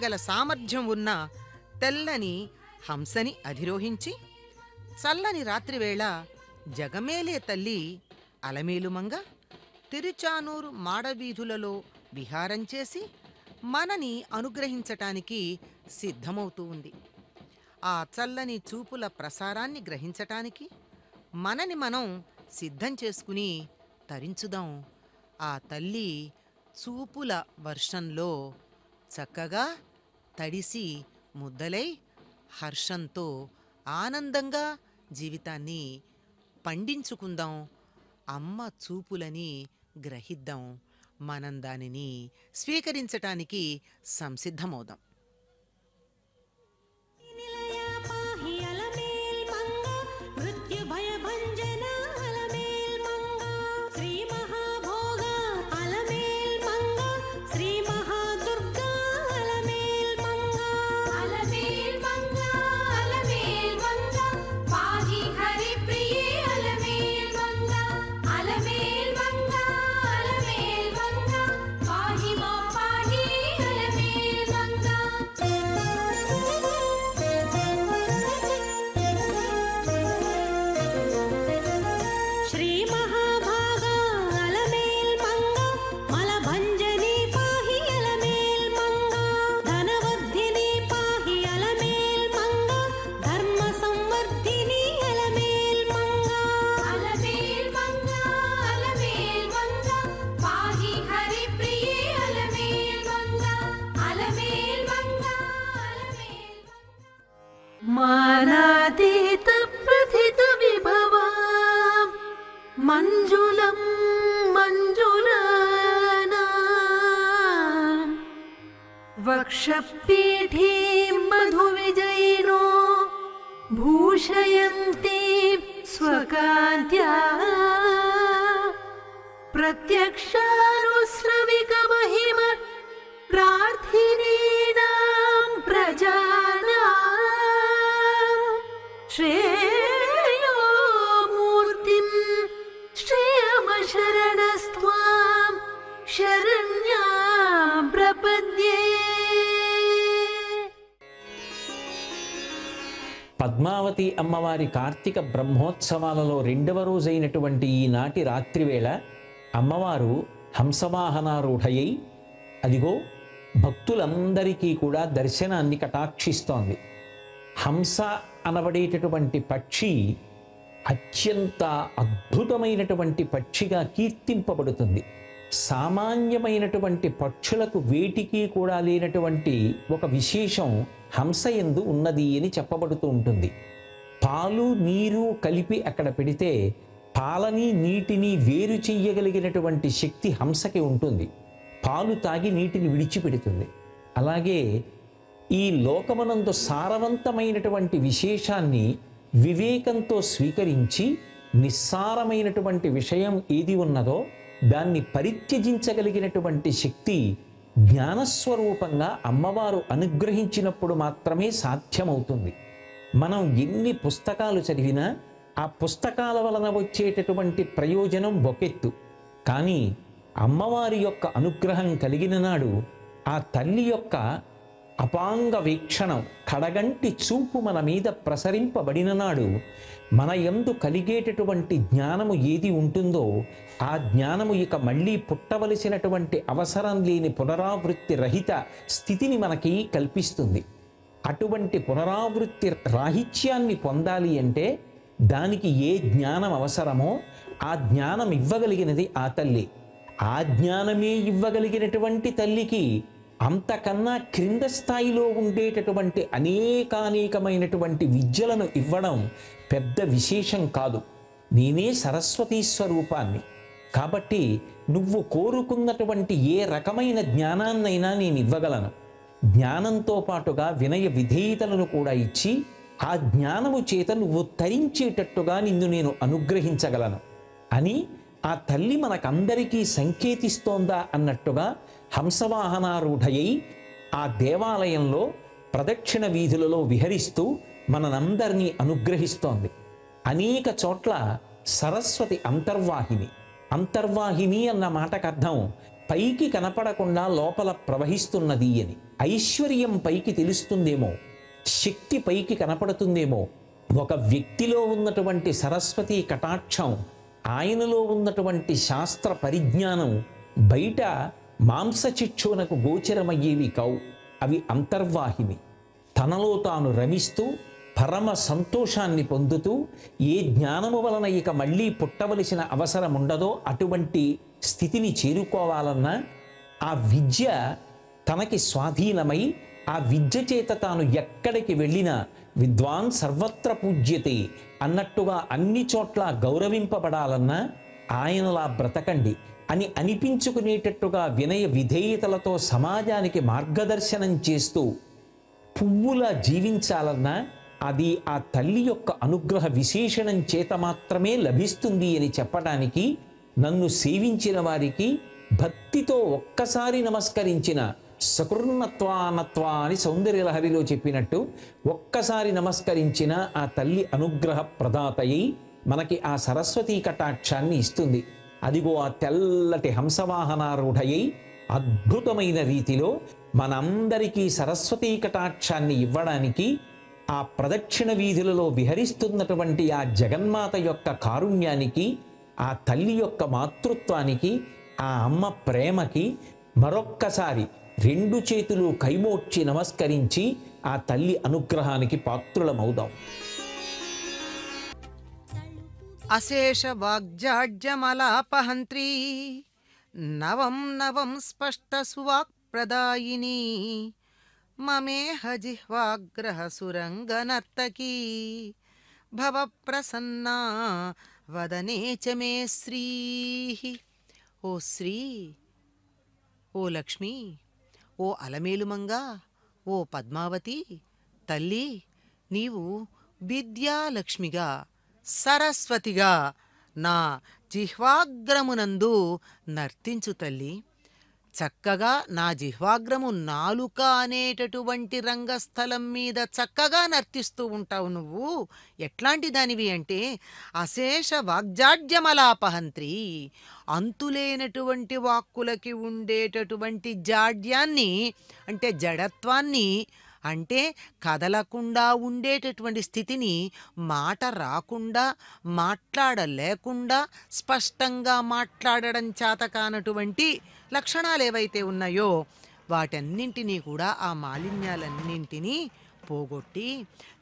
గల చేయగల సామర్థ్యం ఉన్న తెల్లని హంసని అధిరోహించి చల్లని రాత్రివేళ జగమేలే తల్లి అలమేలుమంగ తిరుచానూరు మాడవీధులలో విహారం చేసి మనని అనుగ్రహించటానికి సిద్ధమవుతూ ఉంది. ఆ చల్లని చూపుల ప్రసారాన్ని గ్రహించటానికి మనని మనం సిద్ధం చేసుకుని తరించుదాం. ఆ తల్లి చూపుల వర్షంలో చక్కగా తడిసి ముద్దలై హర్షంతో ఆనందంగా జీవితాన్ని పండించుకుందాం అమ్మ చూపులని గ్రహిద్దాం మనం దానిని స్వీకరించటానికి సంసిద్ధమవుదాం. మృత్యు భయ वक्षपीठीं मधुविजयिनो भूषयन्ती स्वकान्त्या प्रत्यक्षानुश्रविकमहिम పద్మావతి అమ్మవారి కార్తీక బ్రహ్మోత్సవాలలో రెండవ రోజైనటువంటి ఈనాటి రాత్రివేళ అమ్మవారు హంసవాహనారూఢయై అదిగో భక్తులందరికీ కూడా దర్శనాన్ని కటాక్షిస్తోంది. హంస అనబడేటటువంటి పక్షి అత్యంత అద్భుతమైనటువంటి పక్షిగా కీర్తింపబడుతుంది. సామాన్యమైనటువంటి పక్షులకు వేటికి కూడా లేనటువంటి ఒక విశేషం హంస ఎందు ఉన్నది అని చెప్పబడుతూ ఉంటుంది. పాలు నీరు కలిపి అక్కడ పెడితే పాలని నీటిని వేరు చెయ్యగలిగినటువంటి శక్తి హంసకి ఉంటుంది. పాలు తాగి నీటిని విడిచిపెడుతుంది. అలాగే ఈ లోకమనందు సారవంతమైనటువంటి విశేషాన్ని వివేకంతో స్వీకరించి నిస్సారమైనటువంటి విషయం ఏది ఉన్నదో దాన్ని పరిత్యజించగలిగినటువంటి శక్తి జ్ఞానస్వరూపంగా అమ్మవారు అనుగ్రహించినప్పుడు మాత్రమే సాధ్యమవుతుంది. మనం ఎన్ని పుస్తకాలు చదివినా ఆ పుస్తకాల వలన వచ్చేటటువంటి ప్రయోజనం ఒకెత్తు. కానీ అమ్మవారి యొక్క అనుగ్రహం కలిగిన నాడు ఆ తల్లి యొక్క అపాంగ వీక్షణం కడగంటి చూపు మన మీద ప్రసరింపబడిన నాడు మన ఎందు కలిగేటటువంటి జ్ఞానము ఏది ఉంటుందో ఆ జ్ఞానము ఇక మళ్ళీ పుట్టవలసినటువంటి అవసరం లేని పునరావృత్తి రహిత స్థితిని మనకి కల్పిస్తుంది. అటువంటి పునరావృత్తి రాహిత్యాన్ని పొందాలి అంటే దానికి ఏ జ్ఞానం అవసరమో ఆ జ్ఞానం ఇవ్వగలిగినది ఆ తల్లి. ఆ జ్ఞానమే ఇవ్వగలిగినటువంటి తల్లికి అంతకన్నా క్రింద స్థాయిలో ఉండేటటువంటి అనేకానేకమైనటువంటి విద్యలను ఇవ్వడం పెద్ద విశేషం కాదు. నేనే సరస్వతీ స్వరూపాన్ని. కాబట్టి నువ్వు కోరుకున్నటువంటి ఏ రకమైన జ్ఞానాన్నైనా నేను ఇవ్వగలను. జ్ఞానంతో పాటుగా వినయ విధేయతలను కూడా ఇచ్చి ఆ జ్ఞానము చేత నువ్వు తరించేటట్టుగా నిన్ను నేను అనుగ్రహించగలను. అని ఆ తల్లి మనకందరికీ సంకేతిస్తోందా అన్నట్టుగా హంసవాహనారూఢయై ఆ దేవాలయంలో ప్రదక్షిణ వీధులలో విహరిస్తూ మనందరినీ అనుగ్రహిస్తోంది. అనేక చోట్ల సరస్వతి అంతర్వాహిని. అంతర్వాహిని అన్న మాటకు అర్థం పైకి కనపడకుండా లోపల ప్రవహిస్తున్నది అని. ఐశ్వర్యం పైకి తెలుస్తుందేమో? శక్తి పైకి కనపడుతుందేమో? ఒక వ్యక్తిలో ఉన్నటువంటి సరస్వతి కటాక్షం ఆయనలో ఉన్నటువంటి శాస్త్ర పరిజ్ఞానం బయట మాంసచిక్షునకు గోచరమయ్యేవి కావు. అవి అంతర్వాహిని. తనలో తాను రమిస్తూ పరమ సంతోషాన్ని పొందుతూ ఏ జ్ఞానము వలన ఇక మళ్ళీ పుట్టవలసిన అవసరం ఉండదో అటువంటి స్థితిని చేరుకోవాలన్నా ఆ విద్య తనకి స్వాధీనమై ఆ విద్య చేత తాను ఎక్కడికి వెళ్ళినా విద్వాన్ సర్వత్ర పూజ్యతే అన్నట్టుగా అన్ని చోట్ల గౌరవింపబడాలన్నా ఆయనలా బ్రతకండి. అని అనిపించుకునేటట్టుగా వినయ విధేయతలతో సమాజానికి మార్గదర్శనం చేస్తూ పువ్వులా జీవించాలన్నా అది ఆ తల్లి యొక్క అనుగ్రహ విశేషణం చేత మాత్రమే లభిస్తుంది అని చెప్పడానికి నన్ను సేవించిన వారికి భక్తితో ఒక్కసారి నమస్కరించిన సకృన్నత్వానత్వా అని సౌందర్యలహరిలో చెప్పినట్టు ఒక్కసారి నమస్కరించిన ఆ తల్లి అనుగ్రహ ప్రదాతయి మనకి ఆ సరస్వతీ కటాక్షాన్ని ఇస్తుంది. అదిగో ఆ తెల్లటి హంసవాహనారూఢయ్యి అద్భుతమైన రీతిలో మనందరికీ సరస్వతీ కటాక్షాన్ని ఇవ్వడానికి ఆ ప్రదక్షిణ వీధులలో విహరిస్తున్నటువంటి ఆ జగన్మాత యొక్క కారుణ్యానికి ఆ తల్లి యొక్క మాతృత్వానికి ఆ అమ్మ ప్రేమకి మరొక్కసారి రెండు చేతులు కైమోడ్చి నమస్కరించి ఆ తల్లి అనుగ్రహానికి పాత్రులమవుదాం. అశేష వాగ్జాడ్యమలాపహంత్రీ నవం నవం స్పష్ట సువాక్ప్రదాయిని. మమేహ జిహ్వాగ్రహ సురంగనర్తకీ. భవ ప్రసన్నా వదనే చ మే శ్రీ. ఓ శ్రీ ఓ లక్ష్మి ఓ అలమేలుమంగ ఓ పద్మావతి తల్లి నీవు విద్యాలక్ష్మిగా సరస్వతిగా నా జిహ్వాగ్రమునందు నర్తించు తల్లి. చక్కగా నా జిహ్వాగ్రము నాలుక అనేటటువంటి రంగస్థలం మీద చక్కగా నర్తిస్తూ ఉంటావు నువ్వు. ఎట్లాంటి దానివి అంటే అశేష వాగ్జాడ్యమలాపహంత్రి. అంతులేనటువంటి వాక్కులకి ఉండేటటువంటి జాడ్యాన్ని అంటే జడత్వాన్ని అంటే కదలకుండా ఉండేటటువంటి స్థితిని మాట రాకుండా మాట్లాడలేకుండా స్పష్టంగా మాట్లాడడం చేతకానటువంటి లక్షణాలు ఏవైతే ఉన్నాయో వాటన్నింటినీ కూడా ఆ మాలిన్యాలన్నింటినీ పోగొట్టి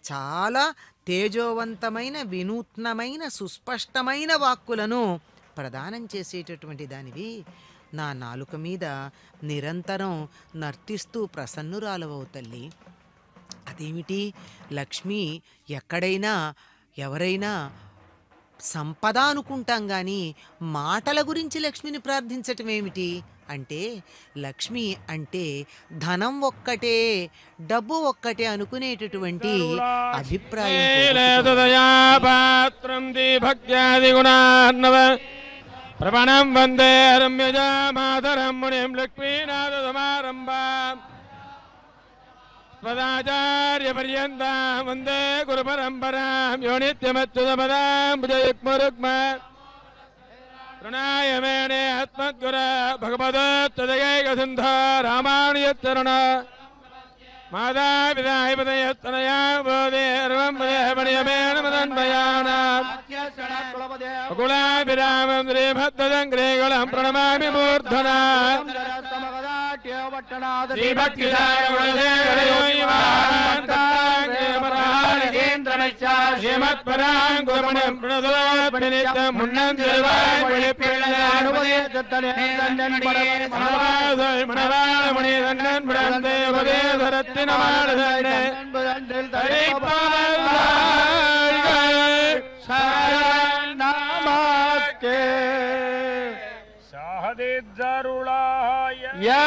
చాలా తేజోవంతమైన వినూత్నమైన సుస్పష్టమైన వాక్కులను ప్రదానం చేసేటటువంటి దానివి నా నాలుక మీద నిరంతరం నర్తిస్తూ ప్రసన్నురాలవవు తల్లి. అదేమిటి? లక్ష్మి ఎక్కడైనా ఎవరైనా సంపద అనుకుంటాం గాని మాటల గురించి లక్ష్మిని ప్రార్థించటం ఏమిటి? అంటే లక్ష్మి అంటే ధనం ఒక్కటే డబ్బు ఒక్కటే అనుకునేటటువంటి అభిప్రాయం प्रपणं वंदे रम्यजा मातरं मुनिं लक्ष्मीनाथसमारम्भाम् पदाचार्यपर्यन्तां पर्यता वंदे गुरु परंपरा भुजयुग्मरुग्म प्रणय मेणे आत्मद्गुर भगवद तदयैकसिन्ध रामानुयचरण माता पिता हिपतयोत्तनयावदेर्वम्बदेहपणियमेनमदन्वयाणाम् कुलाभिरामं श्रीभद्रजङ्ग्रेगुलम् प्रणमामि मूर्धना। சரணாமாக்கே சாகதே ஜருளாய யா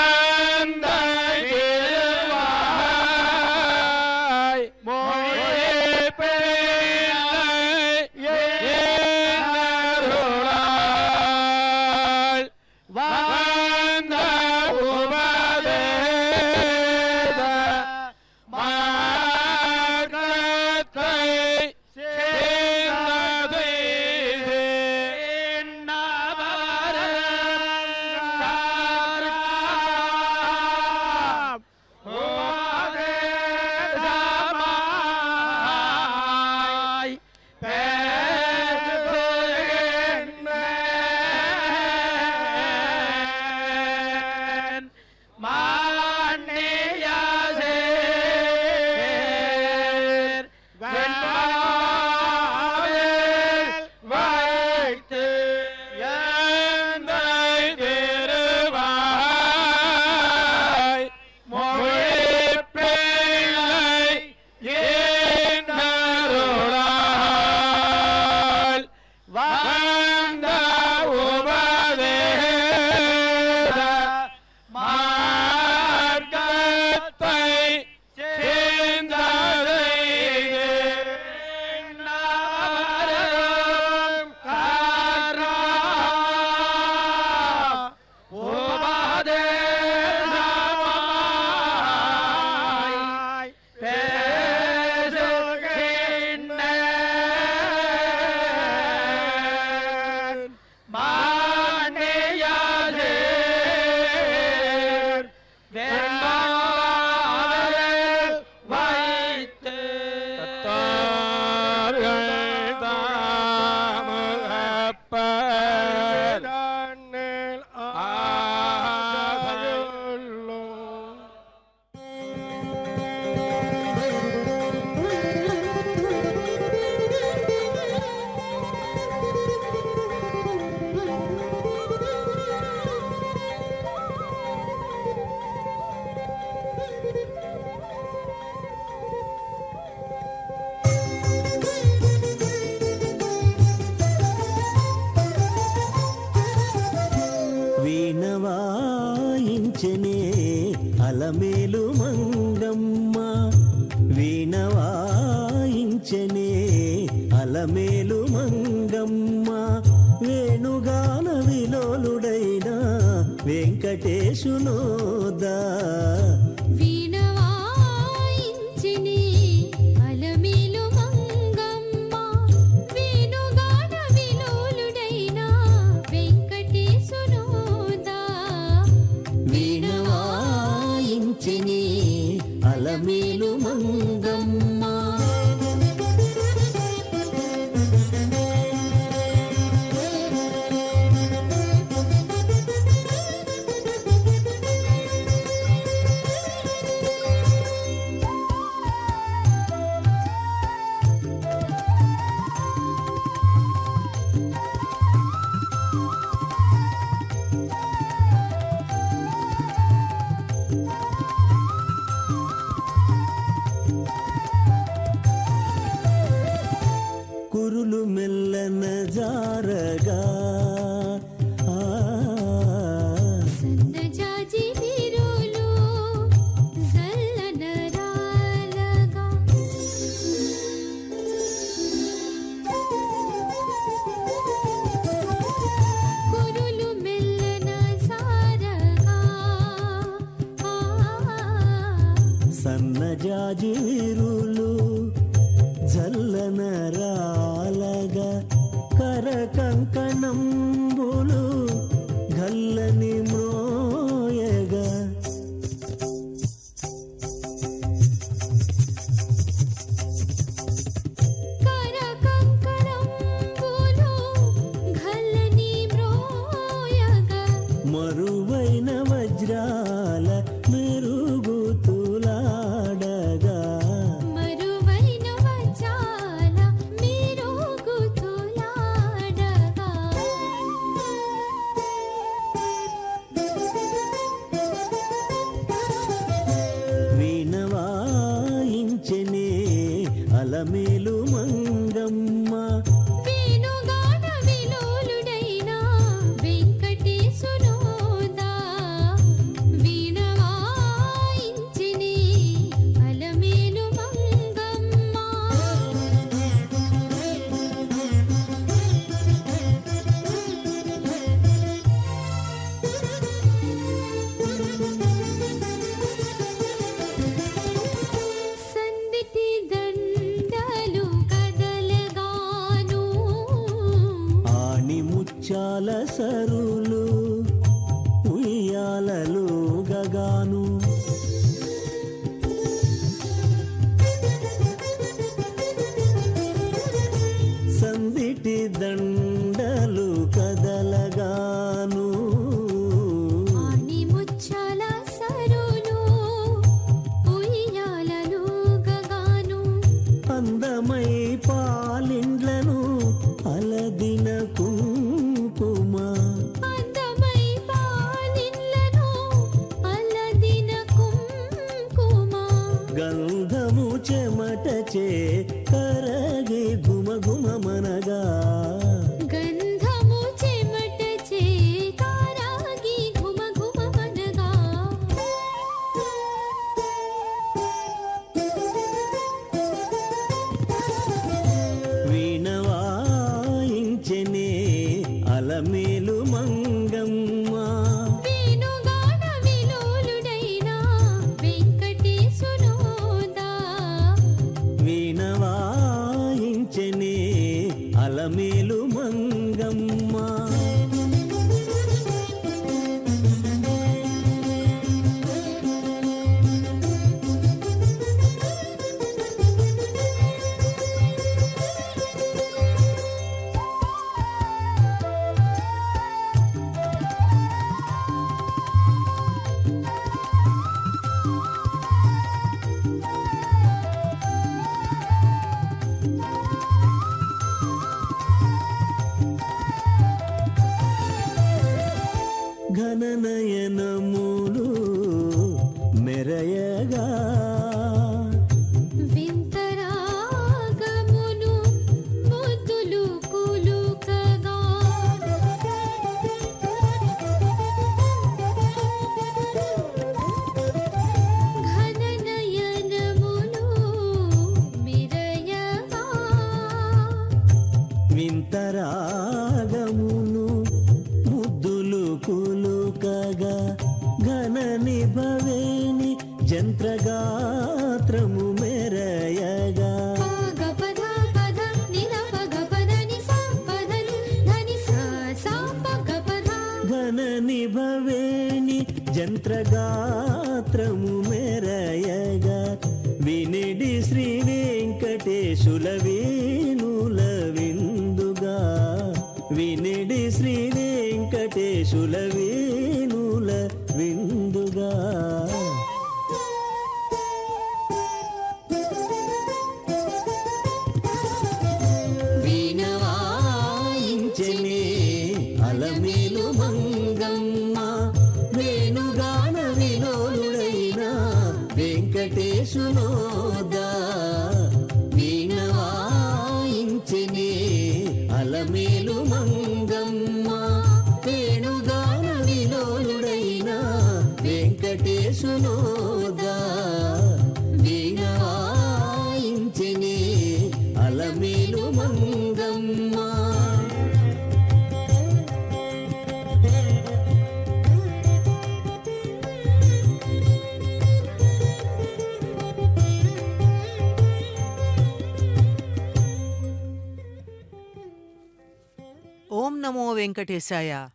వెంకటేశాయ?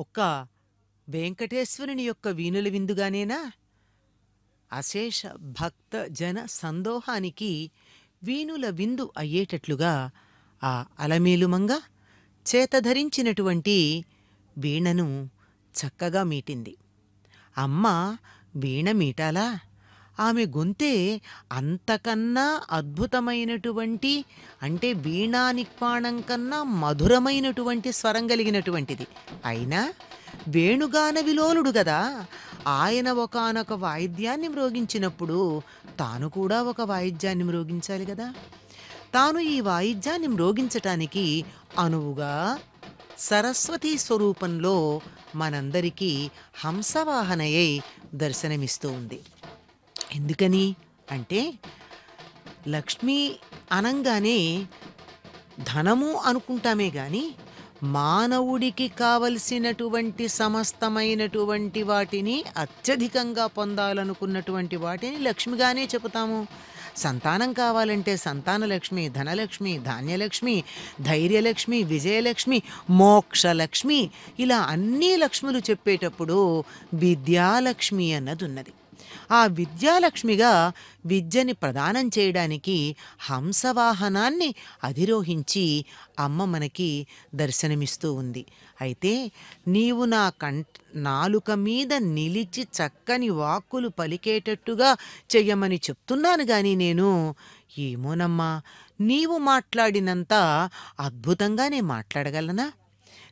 ఒక్క వెంకటేశ్వరుని యొక్క వీణుల విందుగానేనా? అశేష భక్త జన సందోహానికి వీణుల విందు అయ్యేటట్లుగా ఆ అలమేలుమంగ చేతధరించినటువంటి వీణను చక్కగా మీటింది. అమ్మ వీణ మీటాలా? ఆమె గొంతే అంతకన్నా అద్భుతమైనటువంటి అంటే వీణా నిక్పాణం కన్నా మధురమైనటువంటి స్వరం కలిగినటువంటిది. అయినా వేణుగాన విలోలుడు కదా ఆయన ఒకానొక వాయిద్యాన్ని మ్రోగించినప్పుడు తాను కూడా ఒక వాయిద్యాన్ని మ్రోగించాలి కదా తాను ఈ వాయిద్యాన్ని మ్రోగించటానికి అనువుగా సరస్వతీ స్వరూపంలో మనందరికీ హంసవాహనయ్యై దర్శనమిస్తూ ఉంది. ఎందుకని? అంటే లక్ష్మి అనంగానే ధనము అనుకుంటామే కానీ మానవుడికి కావలసినటువంటి సమస్తమైనటువంటి వాటిని అత్యధికంగా పొందాలనుకున్నటువంటి వాటిని లక్ష్మిగానే చెబుతాము. సంతానం కావాలంటే సంతానలక్ష్మి ధనలక్ష్మి ధాన్యలక్ష్మి ధైర్యలక్ష్మి విజయలక్ష్మి మోక్షలక్ష్మి ఇలా అన్ని లక్ష్ములు చెప్పేటప్పుడు విద్యాలక్ష్మి అన్నది ఉన్నది. ఆ విద్యాలక్ష్మిగా విద్యని ప్రదానం చేయడానికి హంసవాహనాన్ని అధిరోహించి అమ్మ మనకి దర్శనమిస్తూ ఉంది. అయితే నీవు నా కంట నాలుక మీద నిలిచి చక్కని వాక్కులు పలికేటట్టుగా చెయ్యమని చెప్తున్నాను గాని నేను ఏమోనమ్మా నీవు మాట్లాడినంత అద్భుతంగానే మాట్లాడగలనా?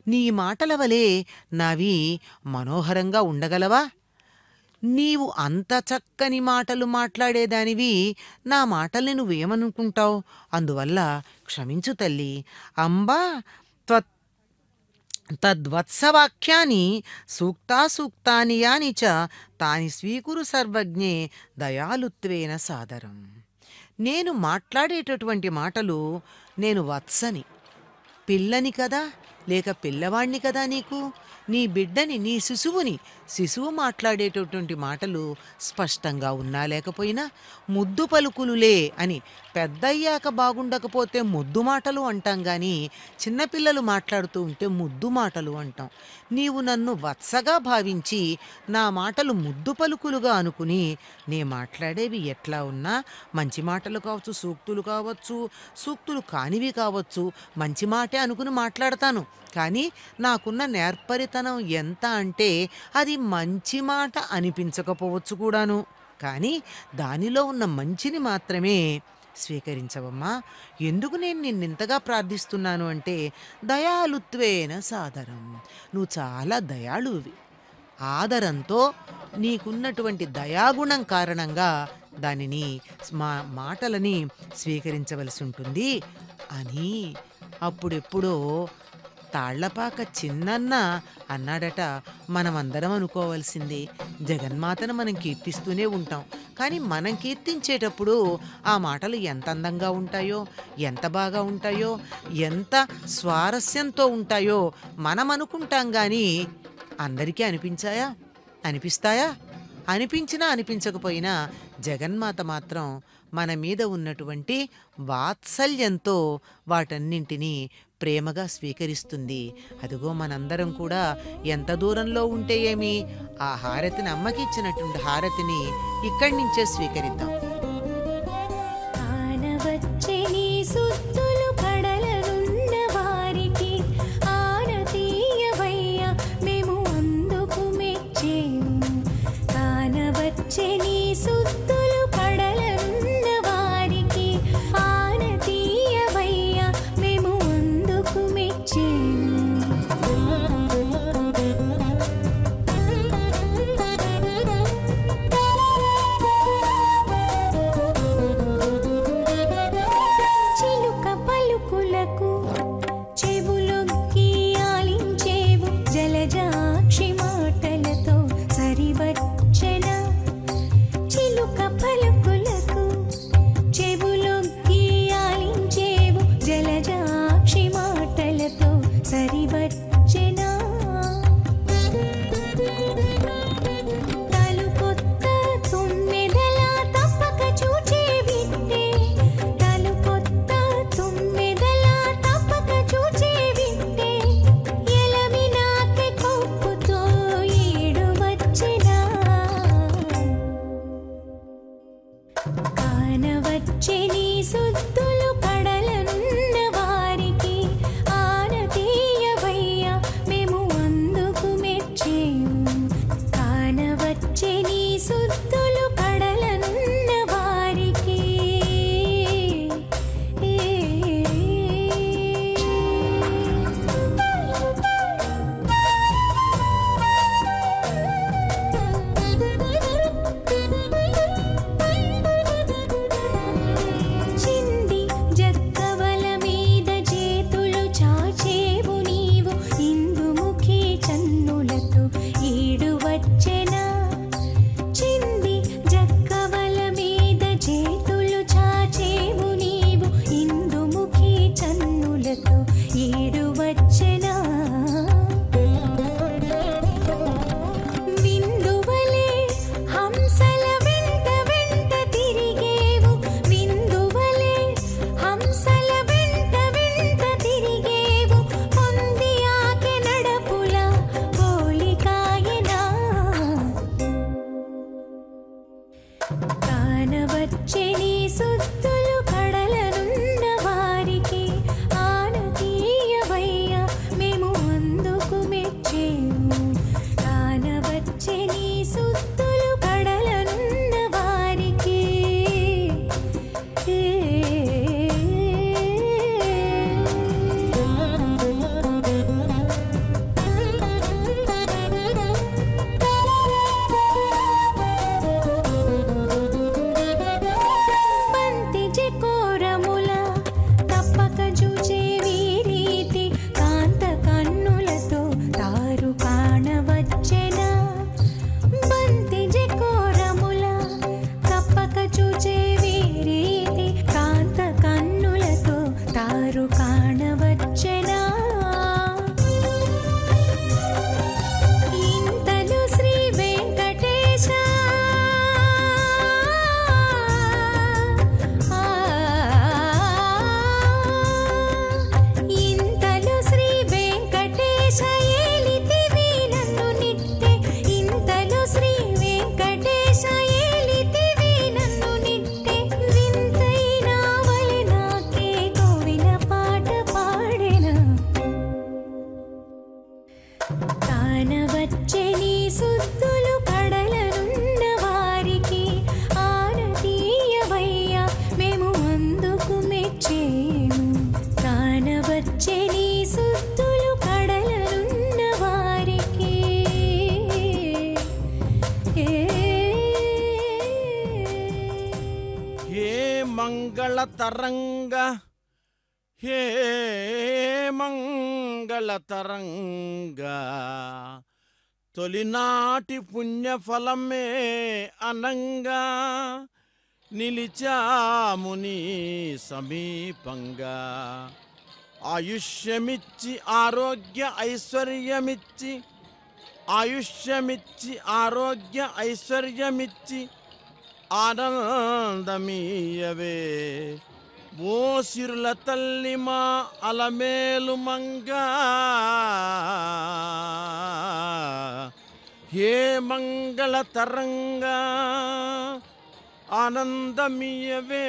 నీ మాటల వలె నావి మనోహరంగా ఉండగలవా? నీవు అంత చక్కని మాటలు మాట్లాడేదానివి. నా మాటల్ని నువ్వేమనుకుంటావు? అందువల్ల క్షమించు తల్లి. అంబా త్వత్ తద్వత్సవాక్యాన్ని సూక్తాసూక్తాని యాని చ తాని స్వీకురు సర్వజ్ఞే దయాలుత్వేన సాదరం. నేను మాట్లాడేటటువంటి మాటలు నేను వత్సని. పిల్లని కదా లేక పిల్లవాణ్ణి కదా నీకు? నీ బిడ్డని నీ శిశువుని శిశువు మాట్లాడేటటువంటి మాటలు స్పష్టంగా ఉన్నా లేకపోయినా ముద్దు పలుకులులే అని పెద్దయ్యాక బాగుండకపోతే ముద్దు మాటలు అంటాం కానీ చిన్నపిల్లలు మాట్లాడుతూ ఉంటే ముద్దు మాటలు అంటాం. నీవు నన్ను వత్సగా భావించి నా మాటలు ముద్దు పలుకులుగా అనుకుని నే మాట్లాడేవి ఎట్లా ఉన్నా మంచి మాటలు కావచ్చు సూక్తులు కావచ్చు సూక్తులు కానివి కావచ్చు మంచి మాటే అనుకుని మాట్లాడతాను. కానీ నాకున్న నేర్పరితనం ఎంత అంటే అది మంచి మాట అనిపించకపోవచ్చు కూడాను. కానీ దానిలో ఉన్న మంచిని మాత్రమే స్వీకరించవమ్మా. ఎందుకు నేను నిన్నింతగా ప్రార్థిస్తున్నాను అంటే దయాలుత్వేన సాదరం. నువ్వు చాలా దయాళువి. ఆదరంతో నీకున్నటువంటి దయాగుణం కారణంగా దానిని మా మాటలని స్వీకరించవలసి ఉంటుంది అని అప్పుడెప్పుడో తాళ్ళపాక చిన్నన్న అన్నాడట. మనమందరం అనుకోవాల్సింది. జగన్మాతను మనం కీర్తిస్తూనే ఉంటాం. కానీ మనం కీర్తించేటప్పుడు ఆ మాటలు ఎంత అందంగా ఉంటాయో ఎంత బాగా ఉంటాయో ఎంత స్వారస్యంతో ఉంటాయో మనం అనుకుంటాం కానీ అందరికీ అనిపించాయా? అనిపిస్తాయా? అనిపించినా అనిపించకపోయినా జగన్మాత మాత్రం మన మీద ఉన్నటువంటి వాత్సల్యంతో వాటన్నింటినీ ప్రేమగా స్వీకరిస్తుంది. అదిగో మనందరం కూడా ఎంత దూరంలో ఉంటే ఏమి? ఆ హారతిని అమ్మకిచ్చినటువంటి హారతిని ఇక్కడి నుంచే స్వీకరిద్దాం. चे निी మంగళ తరంగ హే మంగళ తరంగ తొలినాటి పుణ్యఫలమే అనంగా నిలిచాముని సమీపంగా. ఆయుష్యమిచ్చి ఆరోగ్య ఐశ్వర్యమిచ్చి ఆయుష్యమిచ్చి ఆరోగ్య ఐశ్వర్యమిచ్చి ఆనందమీయవే. ఓ సిరుల తల్లి మా అలమేలు మంగా. హే మంగళ తరంగా ఆనందమీయవే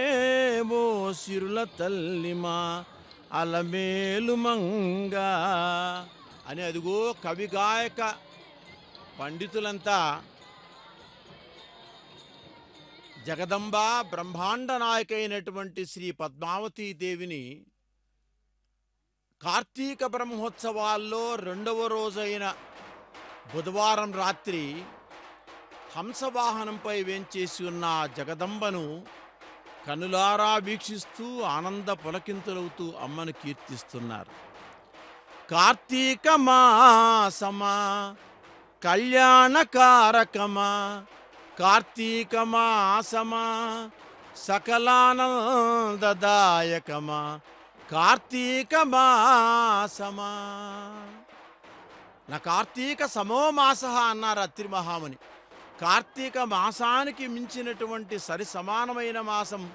ఓ సిరుల తల్లి మా అలమేలు మంగా. అని అదిగో కవి గాయక పండితులంతా జగదంబ బ్రహ్మాండ నాయకైనటువంటి శ్రీ పద్మావతీ దేవిని కార్తీక బ్రహ్మోత్సవాల్లో రెండవ రోజైన బుధవారం రాత్రి హంసవాహనంపై వేంచేసి ఉన్న జగదంబను కనులారా వీక్షిస్తూ ఆనంద పులకింతులవుతూ అమ్మను కీర్తిస్తున్నారు. కార్తీక మాసమా కళ్యాణకారకమా కార్తీకమాసమా సకలానందదాయకమా కార్తీకమాసమా నా కార్తీక సమోమాస అన్నారు అత్రి మహాముని. కార్తీక మాసానికి మించినటువంటి సరి సమానమైన మాసం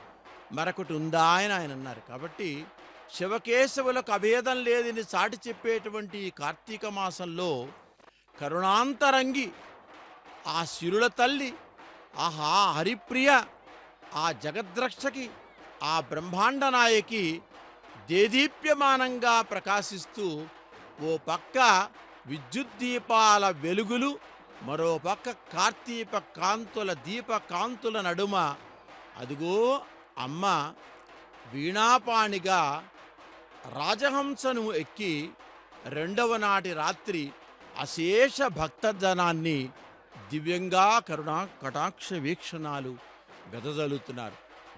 మరొకటి ఉందా అని ఆయన అన్నారు. కాబట్టి శివకేశవులకు అభేదం లేదని చాటి చెప్పేటువంటి ఈ కార్తీక మాసంలో కరుణాంతరంగి ఆ శిరుల తల్లి ఆహా హరిప్రియ ఆ జగద్రక్షకి ఆ బ్రహ్మాండ నాయకి దేదీప్యమానంగా ప్రకాశిస్తూ ఓ పక్క విద్యుత్ దీపాల వెలుగులు మరో పక్క కార్తీప కాంతుల దీప కాంతుల నడుమ. అదిగో అమ్మ వీణాపాణిగా రాజహంసను ఎక్కి రెండవ నాటి రాత్రి అశేష భక్తజనాన్ని దివ్యంగా కరుణా కటాక్ష వీక్షణాలు వెదజల్లుతున్నారు.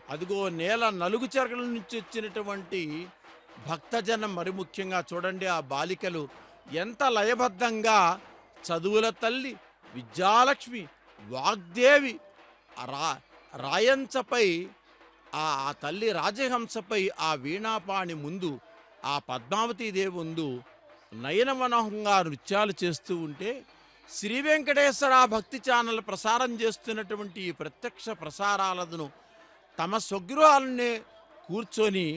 అదిగో నేల నలుగు చెరగల నుంచి వచ్చినటువంటి భక్తజనం మరి ముఖ్యంగా చూడండి ఆ బాలికలు ఎంత లయబద్ధంగా చదువుల తల్లి విద్యాలక్ష్మి వాగ్దేవి రా రాయంచపై ఆ ఆ తల్లి రాజహంసపై ఆ వీణాపాణి ముందు ఆ పద్మావతీదేవి ముందు నయనమనోహంగా నృత్యాలు చేస్తూ ఉంటే శ్రీ వెంకటేశ్వర భక్తి ఛానల్ ప్రసారం చేస్తున్నటువంటి ఈ ప్రత్యక్ష ప్రసారాలను తమ స్వగృహాలనే కూర్చొని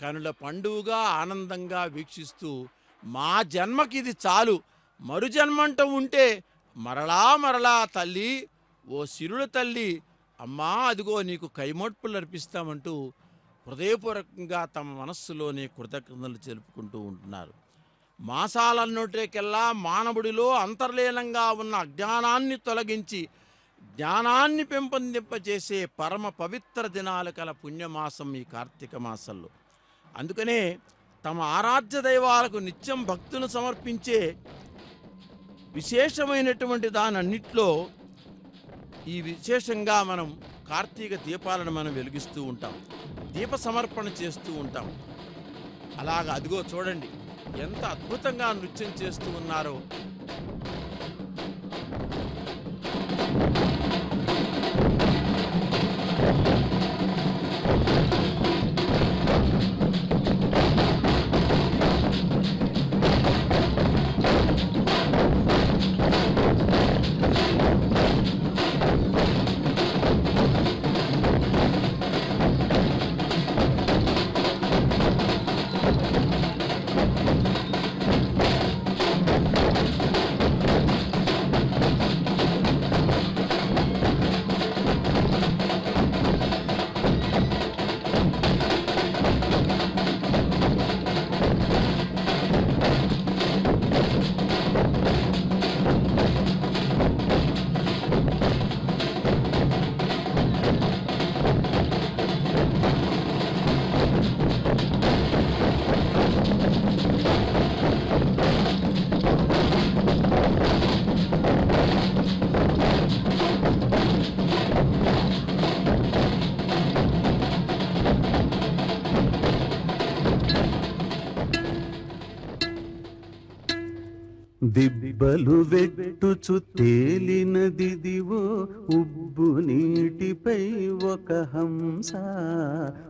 కనుల పండుగగా ఆనందంగా వీక్షిస్తూ మా జన్మకి ఇది చాలు. మరు జన్మంటూ ఉంటే మరలా మరలా తల్లి ఓ సిరుల తల్లి అమ్మా అదిగో నీకు కైమొట్పులు అర్పిస్తామంటూ హృదయపూర్వకంగా తమ మనస్సులోనే కృతజ్ఞతలు జరుపుకుంటూ ఉంటున్నారు. మాసాలన్నిటికెల్లా మానవుడిలో అంతర్లీనంగా ఉన్న అజ్ఞానాన్ని తొలగించి జ్ఞానాన్ని పెంపొందింపచేసే పరమ పవిత్ర దినాలు కల పుణ్యమాసం ఈ కార్తీక మాసంలో. అందుకనే తమ ఆరాధ్య దైవాలకు నిత్యం భక్తులు సమర్పించే విశేషమైనటువంటి దానన్నిట్లో ఈ విశేషంగా మనం కార్తీక దీపాలను మనం వెలిగిస్తూ ఉంటాం. దీప సమర్పణ చేస్తూ ఉంటాం. అలాగ అదిగో చూడండి. ఎంత అద్భుతంగా నృత్యం చేస్తూ ఉన్నారో. బలువెట్టుచు తేలినదిదివో ఉబ్బు నీటిపై ఒక హంస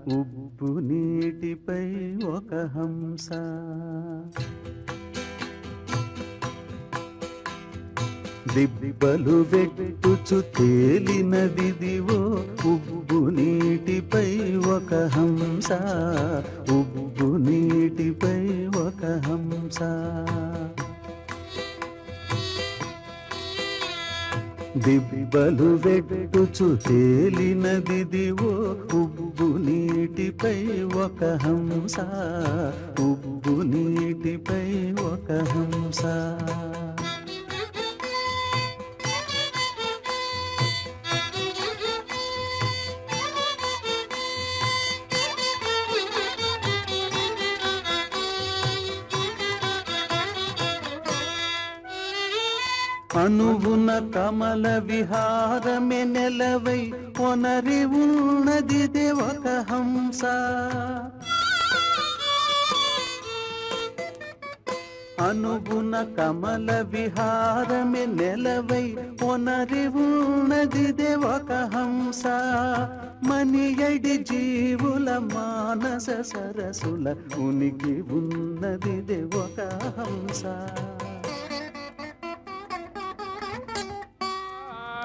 ఉబ్బు నీటిపై ఒక హంస. దిబ్బలు వెట్టుచు తేలినదిదివో ఉబ్బు నీటిపై ఒక హంస ఉబ్బు నీటిపై ఒక హంస. దిబ్బలు వెట్టుచు తేలినదిదివో ఉబ్బు నీటిపై ఒక హంస ఉబ్బు నీటిపై ఒక హంస. అణువున కమల విహారమే నెలవై కొనరి ఉన్నది ఒక హంస. అనుగుణ కమల విహారమే నెలవై కొనరి ఉన్నది ఒక హంస. మనియడి జీవుల మానస సరసుల ఉనికి ఉన్నది ఒక హంస.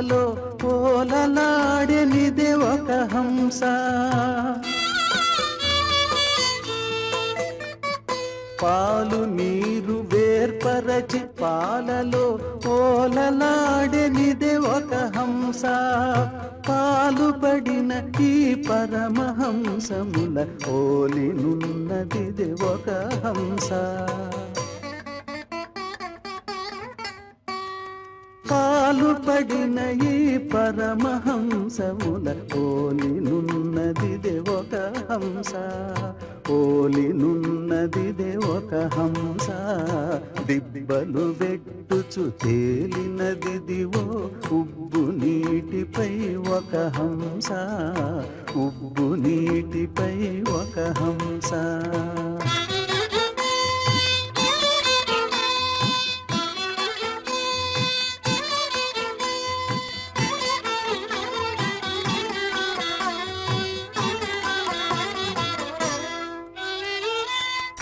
పాలలో పోలలాడెనిదే ఒక హంస. పాలు నీరు వేర్పరచి పాలలో పోలలాడెనిదే ఒక హంస. పాలు పడిన ఈ పరమహంసముల ఓలినున్నదిదే ఒక హంస. పరమహంసముల ఓలినున్నదిదే ఒక హంస. ఓలినున్నదిదే ఒక హంస. దిబ్బలు వెట్టుచు తేలినదిదివో ఉబ్బు నీటిపై ఒక హంస. ఉబ్బు నీటిపై ఒక హంస.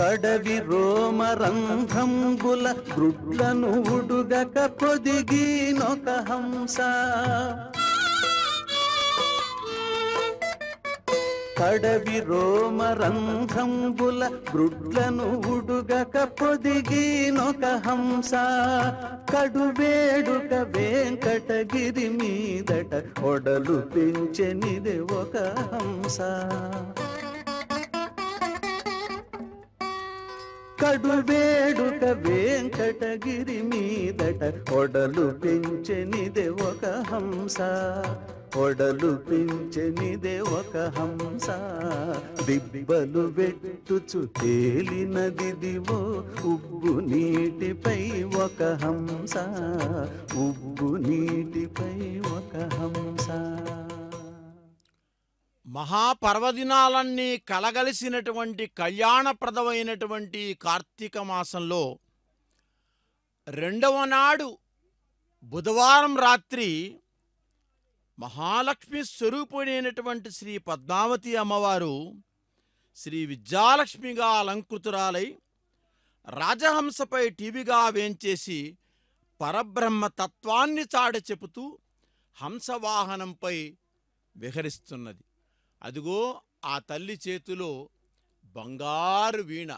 కడవి రోమరంధ్రంబుల గ్రుడ్లను ఉడుగక పొదిగినొక హంస. కడవి రోమరంధ్రంబుల గ్రుడ్లను ఉడుగక పొదిగినొక హంస. కడువేడుక వెంకటగిరి మీదట ఒడలు పెంచెనిది ఒక హంస. కడువేడుక వెంకటగిరి మీదట ఒడలు పెంచెనిదే ఒక హంస. ఒడలు పెంచెనిదే ఒక హంస. దిబ్బలు వెట్టుచు తేలినదిదివో ఉబ్బు నీటిపై ఒక హంస. ఉబ్బు నీటిపై ఒక హంస. మహాపర్వదినాలన్నీ కలగలిసినటువంటి కళ్యాణప్రదమైనటువంటి కార్తీక మాసంలో రెండవ నాడు బుధవారం రాత్రి మహాలక్ష్మి స్వరూపుడైనటువంటి శ్రీ పద్మావతి అమ్మవారు శ్రీ విద్యాలక్ష్మిగా అలంకృతురాలై రాజహంసపై టీవీగా వేంచేసి పరబ్రహ్మ తత్వాన్ని చాడ చెబుతూ హంసవాహనంపై విహరిస్తున్నది. అదిగో ఆ తల్లి చేతిలో బంగారు వీణ.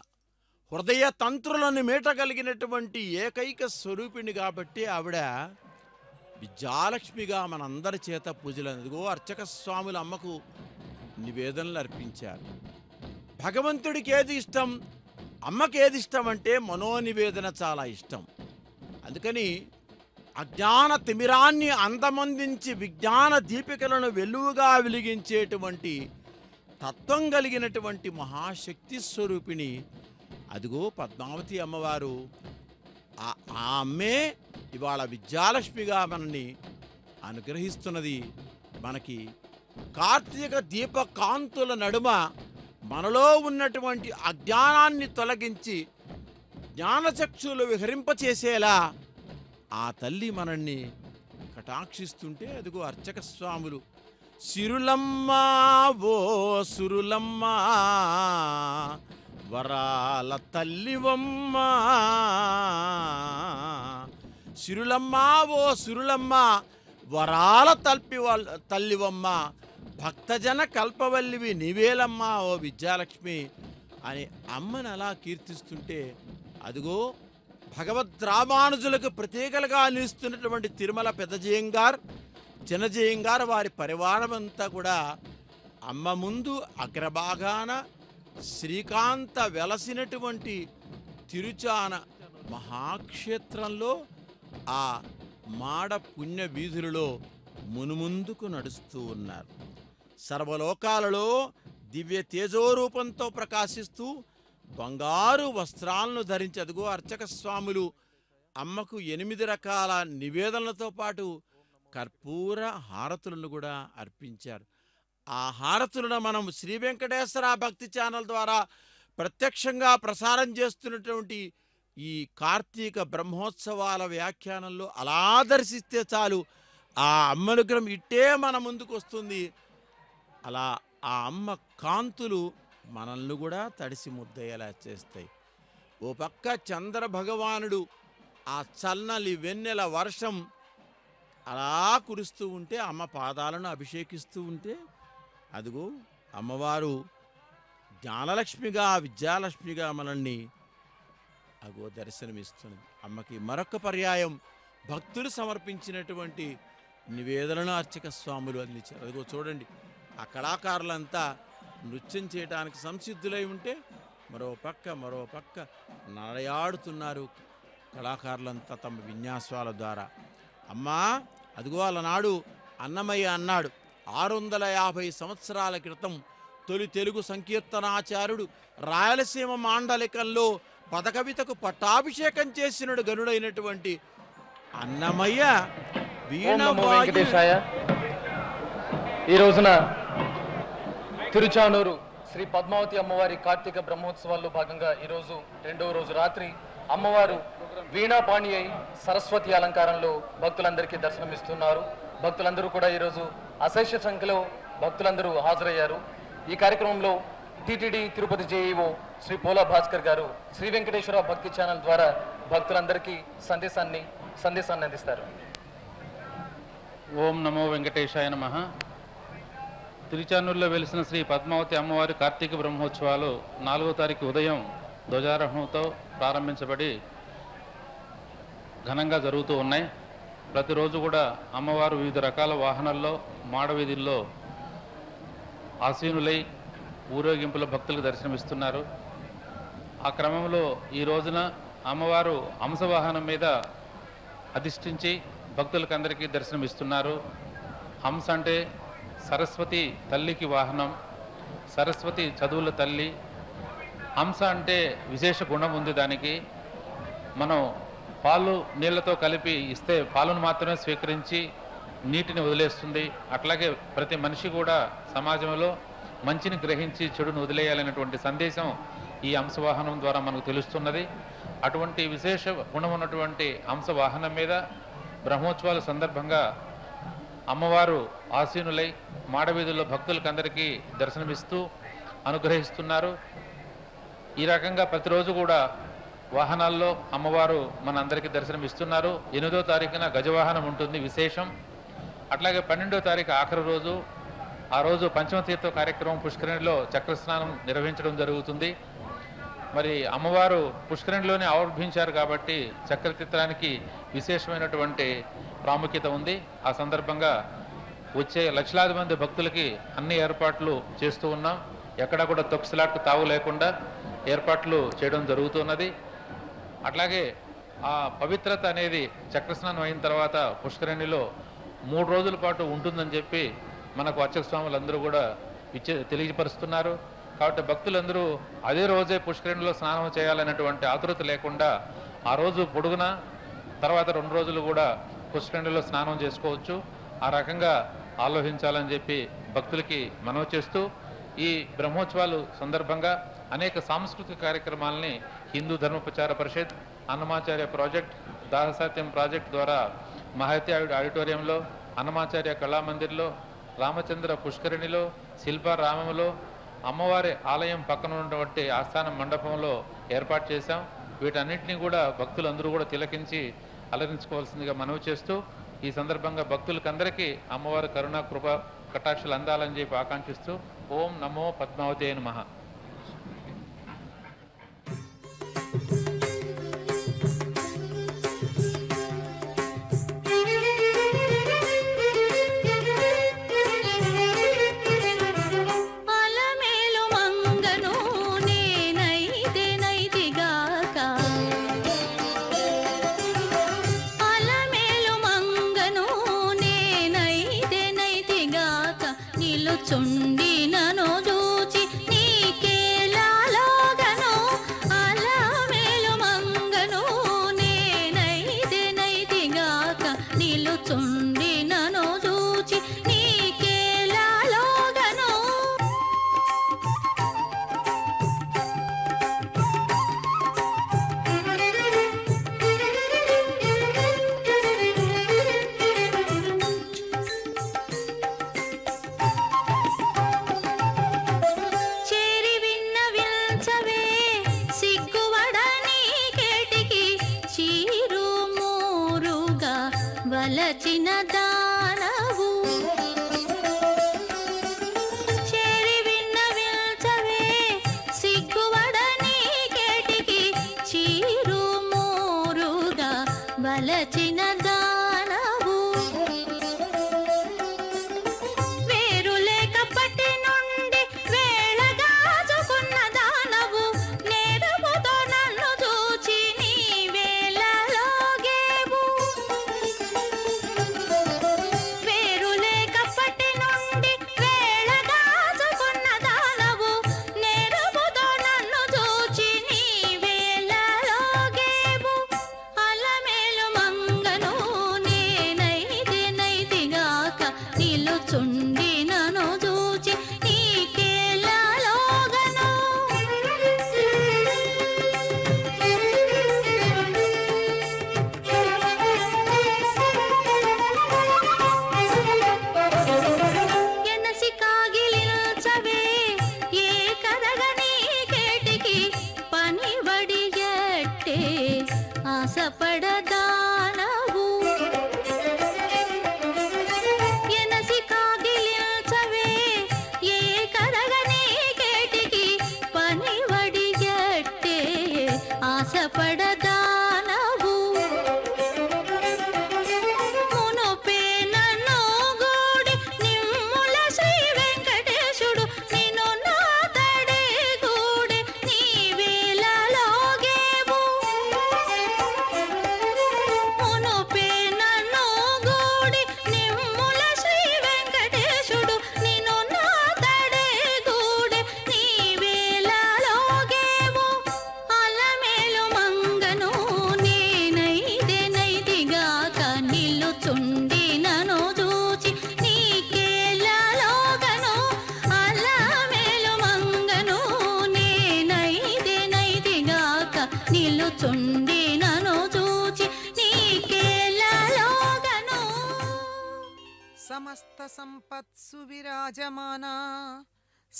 హృదయ తంత్రులను మీటగలిగినటువంటి ఏకైక స్వరూపిణి కాబట్టి ఆవిడ విద్యాలక్ష్మిగా మనందరి చేత పూజలు అర్చక స్వాముల అమ్మకు నివేదనలు అర్పించారు. భగవంతుడికి ఏది ఇష్టం? అమ్మకి ఏది ఇష్టం అంటే మనోనివేదన చాలా ఇష్టం. అందుకని అజ్ఞాన తిమిరాన్ని అందమందించి విజ్ఞాన దీపికలను వెలుగుగా వెలిగించేటువంటి తత్వం కలిగినటువంటి మహాశక్తి స్వరూపిణి. అదిగో పద్మావతి అమ్మవారు. ఆ ఆ అమ్మే ఇవాళ విద్యాలక్ష్మిగా మనని అనుగ్రహిస్తున్నది. మనకి కార్తీక దీప కాంతుల నడుమ మనలో ఉన్నటువంటి అజ్ఞానాన్ని తొలగించి జ్ఞానచక్షులు విహరింపచేసేలా ఆ తల్లి మనల్ని కటాక్షిస్తుంటే అదిగో అర్చక స్వాములు సిరులమ్మ ఓ సురులమ్మ వరాల తల్లివమ్మ సిరులమ్మ ఓ సురులమ్మ వరాల తల్పి తల్లివమ్మ భక్తజన కల్పవల్లివి నీవేలమ్మ ఓ విద్యాలక్ష్మి అని అమ్మని అలా కీర్తిస్తుంటే అదిగో భగవద్ రామానుజులకు ప్రతీకలుగా నిలుస్తున్నటువంటి తిరుమల పెద్దజయంగార్ చిన్నజయంగార్ వారి పరివారం అంతా కూడా అమ్మ ముందు అగ్రభాగాన శ్రీకాంత వెలసినటువంటి తిరుచాన మహాక్షేత్రంలో ఆ మాడ పుణ్య వీధులలో మునుముందుకు నడుస్తూ ఉన్నారు. సర్వలోకాలలో దివ్య తేజోరూపంతో ప్రకాశిస్తూ బంగారు వస్త్రాలను ధరించదుగో అర్చక స్వాములు అమ్మకు ఎనిమిది రకాల నివేదనలతో పాటు కర్పూర హారతులను కూడా అర్పించారు. ఆ హారతులను మనం శ్రీ వెంకటేశ్వర భక్తి ఛానల్ ద్వారా ప్రత్యక్షంగా ప్రసారం చేస్తున్నటువంటి ఈ కార్తీక బ్రహ్మోత్సవాల వ్యాఖ్యానంలో అలా దర్శిస్తే చాలు. ఆ అమ్మనుగ్రహం ఇట్టే మన ముందుకు వస్తుంది అలా ఆ అమ్మ కాంతులు మనల్ని కూడా తడిసి ముద్దయ్యేలా చేస్తాయి. ఓ పక్క చంద్ర భగవానుడు ఆ చల్లలి వెన్నెల వర్షం అలా కురుస్తూ ఉంటే అమ్మ పాదాలను అభిషేకిస్తూ ఉంటే అదిగో అమ్మవారు జ్ఞానలక్ష్మిగా విద్యాలక్ష్మిగా మనల్ని అగో దర్శనమిస్తున్నది అమ్మకి మరొక పర్యాయం భక్తులు సమర్పించినటువంటి నివేదనను అర్చక స్వాములు అందించారు. అదిగో చూడండి ఆ కళాకారులంతా నృత్యం చేయడానికి సంసిద్ధులై ఉంటే మరో పక్క మరో పక్క నడయాడుతున్నారు కళాకారులంతా తమ విన్యాసాల ద్వారా. అమ్మా అదిగో అలనాడు అన్నమయ్య అన్నాడు. ఆరు వందల యాభై సంవత్సరాల క్రితం తొలి తెలుగు సంకీర్తనాచార్యుడు రాయలసీమ మాండలికంలో పదకవితకు పట్టాభిషేకం చేసినడు గనుడైనటువంటి అన్నమయ్య. వీణ ఈ రోజున తిరుచానూరు శ్రీ పద్మావతి అమ్మవారి కార్తీక బ్రహ్మోత్సవాల్లో భాగంగా ఈరోజు రెండవ రోజు రాత్రి అమ్మవారు వీణాపాణి అయి సరస్వతి అలంకారంలో భక్తులందరికీ దర్శనమిస్తున్నారు. భక్తులందరూ కూడా ఈరోజు అశేష సంఖ్యలో భక్తులందరూ హాజరయ్యారు. ఈ కార్యక్రమంలో టిటిడి తిరుపతి జేఈఓ శ్రీ పోలా భాస్కర్ గారు శ్రీ వెంకటేశ్వర భక్తి ఛానల్ ద్వారా భక్తులందరికీ సందేశాన్ని సందేశాన్ని అందిస్తారు. ఓం నమో వెంకటేశాయ నమ. తిరుచానూరులో వెలిసిన శ్రీ పద్మావతి అమ్మవారి కార్తీక బ్రహ్మోత్సవాలు నాలుగో తారీఖు ఉదయం ధ్వజారోహణంతో ప్రారంభించబడి ఘనంగా జరుగుతూ ఉన్నాయి. ప్రతిరోజు కూడా అమ్మవారు వివిధ రకాల వాహనాల్లో మాడవీధుల్లో ఆసీనులై ఊరేగింపుల భక్తులకు దర్శనమిస్తున్నారు. ఆ క్రమంలో ఈ రోజున అమ్మవారు హంసవాహనం మీద అధిష్ఠించి భక్తులకందరికీ దర్శనమిస్తున్నారు. హంస అంటే సరస్వతి తల్లికి వాహనం సరస్వతి చదువుల తల్లి. హంస అంటే విశేష గుణం ఉంది దానికి. మనం పాలు నీళ్ళతో కలిపి ఇస్తే పాలను మాత్రమే స్వీకరించి నీటిని వదిలేస్తుంది. అట్లాగే ప్రతి మనిషి కూడా సమాజంలో మంచిని గ్రహించి చెడును వదిలేయాలనేటువంటి సందేశం ఈ హంసవాహనం ద్వారా మనకు తెలుస్తున్నది. అటువంటి విశేష గుణం ఉన్నటువంటి హంసవాహనం మీద బ్రహ్మోత్సవాల సందర్భంగా అమ్మవారు ఆసీనులై మాడవీధుల్లో భక్తులకందరికీ దర్శనమిస్తూ అనుగ్రహిస్తున్నారు. ఈ రకంగా ప్రతిరోజు కూడా వాహనాల్లో అమ్మవారు మన అందరికీ దర్శనం ఇస్తున్నారు ఎనిమిదో తారీఖున గజవాహనం ఉంటుంది విశేషం. అట్లాగే పన్నెండో తారీఖు ఆఖరి రోజు ఆ రోజు పంచమతీర్థ కార్యక్రమం పుష్కరిణిలో చక్రస్నానం నిర్వహించడం జరుగుతుంది. మరి అమ్మవారు పుష్కరిణిలోనే ఆవిర్భించారు కాబట్టి చక్రతీర్థానికి విశేషమైనటువంటి ప్రాముఖ్యత ఉంది. ఆ సందర్భంగా వచ్చే లక్షలాది మంది భక్తులకి అన్ని ఏర్పాట్లు చేస్తూ ఉన్నాం. ఎక్కడా కూడా తొక్సిలాట్కు తావు లేకుండా ఏర్పాట్లు చేయడం జరుగుతున్నది. అట్లాగే ఆ పవిత్రత అనేది చక్రస్నానం అయిన తర్వాత పుష్కరిణిలో మూడు రోజుల పాటు ఉంటుందని చెప్పి మనకు అర్చక స్వాములందరూ కూడా ఇచ్చే తెలియపరుస్తున్నారు. కాబట్టి భక్తులందరూ అదే రోజే పుష్కరిణిలో స్నానం చేయాలనేటువంటి ఆతృత లేకుండా ఆ రోజు పొడుగున తర్వాత రెండు రోజులు కూడా పుష్కరిణిలో స్నానం చేసుకోవచ్చు. ఆ రకంగా ఆలోచించాలని చెప్పి భక్తులకి మనవి చేస్తూ ఈ బ్రహ్మోత్సవాలు సందర్భంగా అనేక సాంస్కృతిక కార్యక్రమాలని హిందూ ధర్మ ప్రచార పరిషత్ అన్నమాచార్య ప్రాజెక్ట్ దాహసాత్యం ప్రాజెక్ట్ ద్వారా మహతి ఆడిటోరియంలో అన్నమాచార్య కళామందిర్లో రామచంద్ర పుష్కరిణిలో శిల్పారామంలో అమ్మవారి ఆలయం పక్కన ఉన్నటువంటి ఆస్థాన మండపంలో ఏర్పాటు చేశాం. వీటన్నిటిని కూడా భక్తులందరూ కూడా తిలకించి అలరించుకోవాల్సిందిగా మనవి చేస్తూ ఈ సందర్భంగా భక్తులకందరికీ అమ్మవారి కరుణ కృప కటాక్షలు అందాలని చెప్పి ఆకాంక్షిస్తూ ఓం నమో పద్మావతి నమః.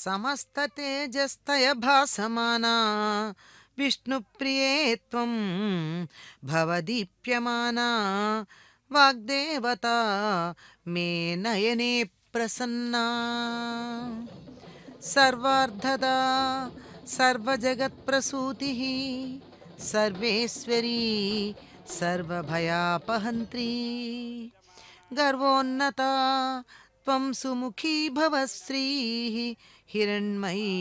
సమస్త తేజస్తయ భాసమానా విష్ణుప్రియే త్వం భవదీప్యమానా వాగ్దేవత మే నయనే ప్రసన్నా సర్వార్ధదా సర్వజగత్ప్రసూతి సర్వేశ్వరీ సర్వభయాపహంత్రీ గర్వోన్నత త్వం సుముఖీ భవ శ్రీ హిరణ్మయీ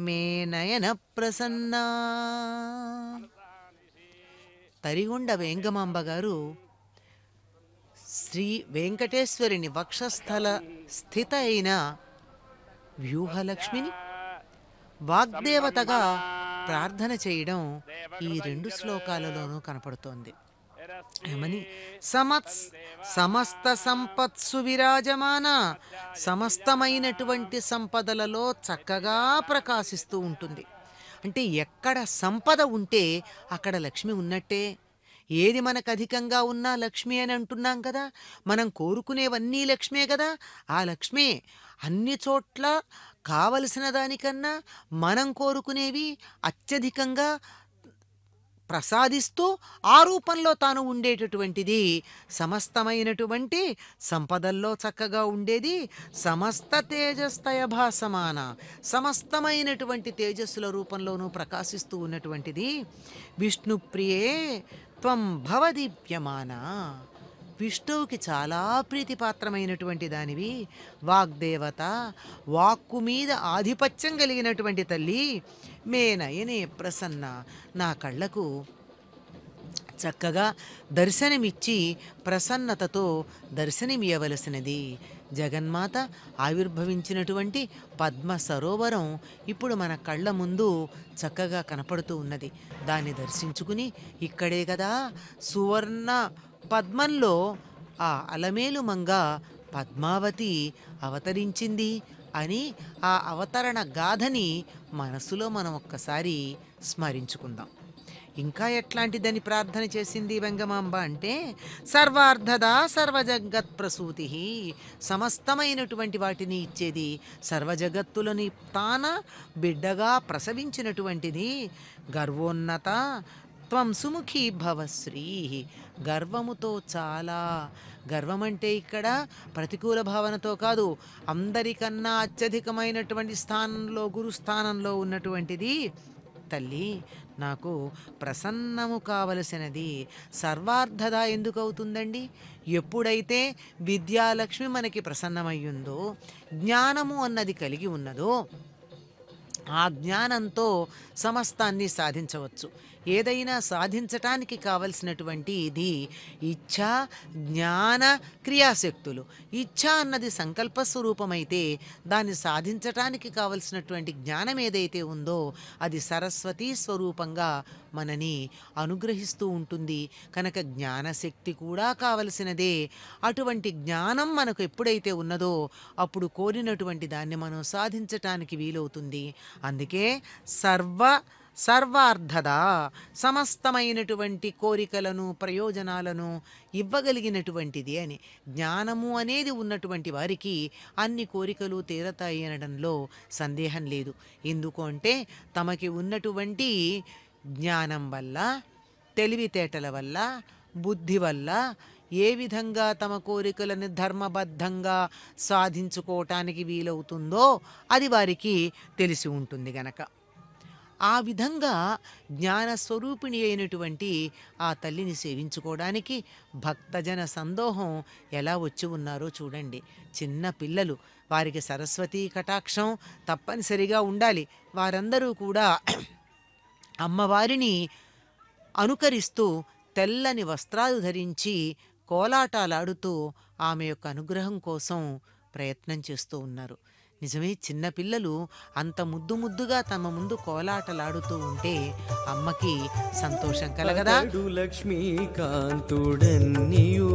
మే నయన ప్రసన్నా తరిగొండ వేంగమాంబ గారు శ్రీ వెంకటేశ్వరుని వక్షస్థల స్థిత అయిన వ్యూహలక్ష్మిని వాగ్దేవతగా ప్రార్థన చేయడం ఈ రెండు శ్లోకాలలోనూ కనపడుతోంది ఏమని? సమత్స్ సమస్త సంపత్సు విరాజమాన సమస్తమైనటువంటి సంపదలలో చక్కగా ప్రకాశిస్తూ ఉంటుంది. అంటే ఎక్కడ సంపద ఉంటే అక్కడ లక్ష్మి ఉన్నట్టే. ఏది మనకు అధికంగా ఉన్నా లక్ష్మి అని అంటున్నాం కదా. మనం కోరుకునేవన్నీ లక్ష్మే కదా. ఆ లక్ష్మే అన్ని చోట్ల కావలసిన దానికన్నా మనం కోరుకునేవి అత్యధికంగా ప్రసాదిస్తూ ఆ రూపంలో తాను ఉండేటటువంటిది. సమస్తమైనటువంటి సంపదల్లో చక్కగా ఉండేది సమస్త తేజస్తయ భాసమాన సమస్తమైనటువంటి తేజస్సుల రూపంలోనూ ప్రకాశిస్తూ ఉన్నటువంటిది. విష్ణుప్రియే త్వం భవదీప్యమాన. విష్ణువుకి చాలా ప్రీతిపాత్రమైనటువంటి దానివి. వాగ్దేవత వాక్కు మీద ఆధిపత్యం కలిగినటువంటి తల్లి. మే నయనే ప్రసన్న. నా కళ్ళకు చక్కగా దర్శనమిచ్చి ప్రసన్నతతో దర్శనమియవలసినది జగన్మాత ఆవిర్భవించినటువంటి పద్మ సరోవరం ఇప్పుడు మన కళ్ళ ముందు చక్కగా కనపడుతూ ఉన్నది. దాన్ని దర్శించుకుని ఇక్కడే కదా సువర్ణ పద్మంలో ఆ అలమేలు మంగ పద్మావతి అవతరించింది. అని ఆ అవతరణ గాథని మనసులో మనం ఒక్కసారి స్మరించుకుందాం. ఇంకా ఎట్లాంటిదని ప్రార్థన చేసింది వెంగమాంబ అంటే సర్వార్థదా సర్వజగత్ ప్రసూతి సమస్తమైనటువంటి వాటిని ఇచ్చేది సర్వజగత్తులని తాన బిడ్డగా ప్రసవించినటువంటిది గర్వోన్నత త్వం సుముఖీ భవశ్రీ గర్వముతో చాలా గర్వం అంటే ఇక్కడ ప్రతికూల భావనతో కాదు అందరికన్నా అత్యధికమైనటువంటి స్థానంలో గురుస్థానంలో ఉన్నటువంటిది తల్లి నాకు ప్రసన్నము కావలసినది సర్వార్థద ఎందుకు అవుతుందండి ఎప్పుడైతే విద్యాలక్ష్మి మనకి ప్రసన్నమయ్యిందో జ్ఞానము అన్నది కలిగి ఉన్నదో ఆ జ్ఞానంతో సమస్తాన్ని సాధించవచ్చు. ఏదైనా సాధించటానికి కావలసినటువంటి ఇది ఇచ్ఛ జ్ఞాన క్రియాశక్తులు. ఇచ్ఛ అన్నది సంకల్ప స్వరూపమైతే దాన్ని సాధించటానికి కావలసినటువంటి జ్ఞానం ఏదైతే ఉందో అది సరస్వతీ స్వరూపంగా మనని అనుగ్రహిస్తూ ఉంటుంది. కనుక జ్ఞానశక్తి కూడా కావలసినదే. అటువంటి జ్ఞానం మనకు ఎప్పుడైతే ఉన్నదో అప్పుడు కోరినటువంటి దాన్ని మనం సాధించటానికి వీలవుతుంది. అందుకే సర్వ సర్వార్థద. సమస్తమైనటువంటి కోరికలను ప్రయోజనాలను ఇవ్వగలిగినటువంటిది అని. జ్ఞానము అనేది ఉన్నటువంటి వారికి అన్ని కోరికలు తీరతాయి అనడంలో సందేహం లేదు. ఎందుకు అంటే తమకి ఉన్నటువంటి జ్ఞానం వల్ల తెలివితేటల వల్ల బుద్ధి వల్ల ఏ విధంగా తమ కోరికలను ధర్మబద్ధంగా సాధించుకోవటానికి వీలవుతుందో అది వారికి తెలిసి ఉంటుంది గనక. ఆ విధంగా జ్ఞానస్వరూపిణి అయినటువంటి ఆ తల్లిని సేవించుకోవడానికి భక్తజన సందోహం ఎలా వచ్చి ఉన్నారో చూడండి. చిన్న పిల్లలు వారికి సరస్వతీ కటాక్షం తప్పనిసరిగా ఉండాలి. వారందరూ కూడా అమ్మవారిని అనుకరిస్తూ తెల్లని వస్త్రాలు ధరించి కోలాటాలాడుతూ ఆమె యొక్క అనుగ్రహం కోసం ప్రయత్నం చేస్తూ ఉన్నారు. నిజమే చిన్నపిల్లలు అంత ముద్దు ముద్దుగా తమ ముందు కోలాటలాడుతూ ఉంటే అమ్మకి సంతోషం కలగదా? అతడు లక్ష్మీకాంతుడన్నియు